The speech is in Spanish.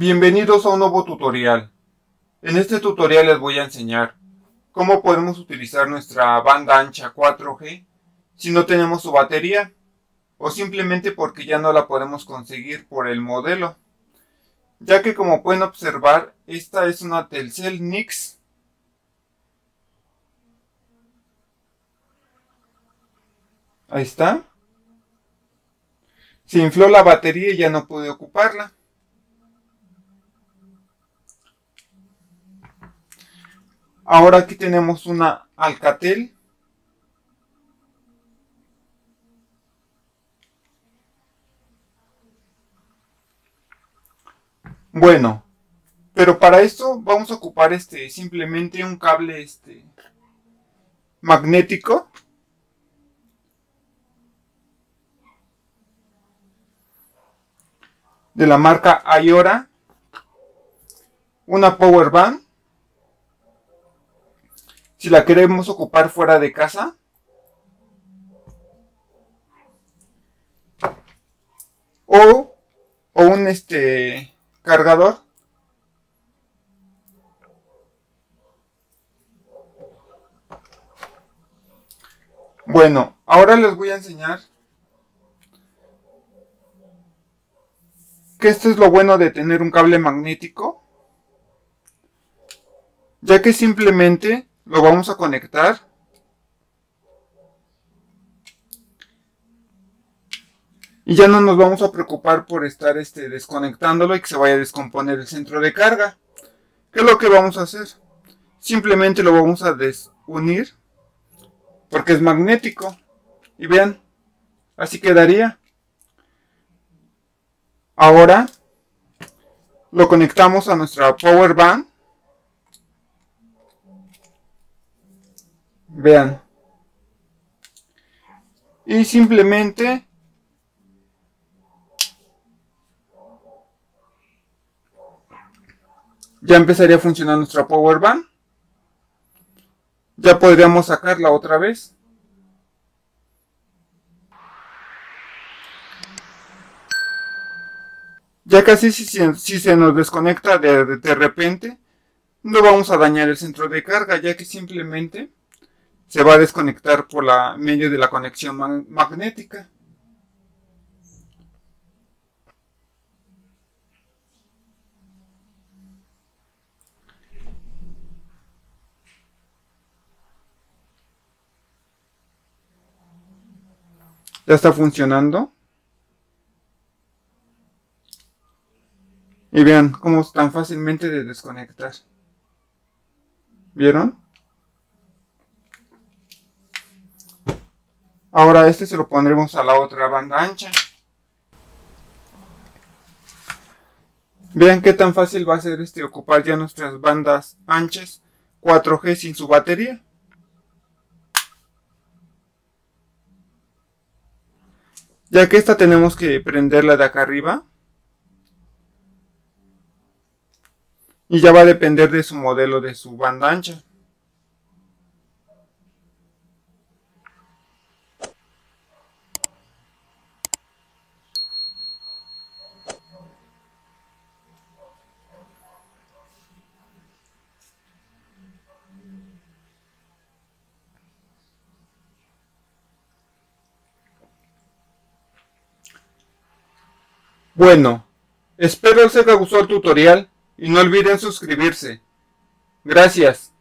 Bienvenidos a un nuevo tutorial. En este tutorial les voy a enseñar cómo podemos utilizar nuestra banda ancha 4G si no tenemos su batería o simplemente porque ya no la podemos conseguir por el modelo. Ya que como pueden observar, esta es una Telcel Nix Ahí está. Se infló la batería y ya no pude ocuparla. Ahora aquí tenemos una Alcatel. Bueno, pero para esto vamos a ocupar este simplemente un cable este magnético. De la marca Ayora, una power band si la queremos ocupar fuera de casa. O, o un este cargador. Bueno, ahora les voy a enseñar que esto es lo bueno de tener un cable magnético, ya que simplemente lo vamos a conectar. Y ya no nos vamos a preocupar por estar este, desconectándolo y que se vaya a descomponer el centro de carga. ¿Qué es lo que vamos a hacer? Simplemente lo vamos a desunir porque es magnético. Y vean, así quedaría. Ahora lo conectamos a nuestra power band Vean. Y simplemente ya empezaría a funcionar nuestra power band. Ya podríamos sacarla otra vez. Ya casi si, si se nos desconecta de, de repente, no vamos a dañar el centro de carga, ya que simplemente se va a desconectar por la medio de la conexión magnética. Ya está funcionando. Y vean cómo es tan fácilmente de desconectar. ¿Vieron? Ahora este se lo pondremos a la otra banda ancha. Vean qué tan fácil va a ser este ocupar ya nuestras bandas anchas 4G sin su batería. Ya que esta tenemos que prenderla de acá arriba. Y ya va a depender de su modelo de su banda ancha. Bueno, espero les haya gustado el tutorial y no olviden suscribirse. Gracias.